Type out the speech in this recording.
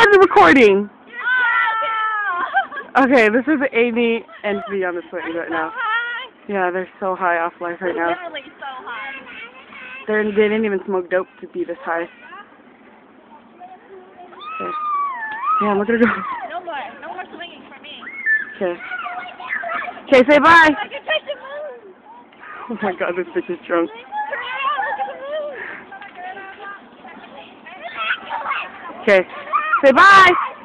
started recording. Okay, this is Amy and V on the swing right now. Yeah, they're so high off life right now. Literally so high. They're, they didn't even smoke dope to be this high. Okay. Yeah, look at her go. No more. No more swinging for me. Okay. Okay, say bye. I can touch the moon. Oh my god, this bitch is drunk. Look at the moon. Okay. Say bye.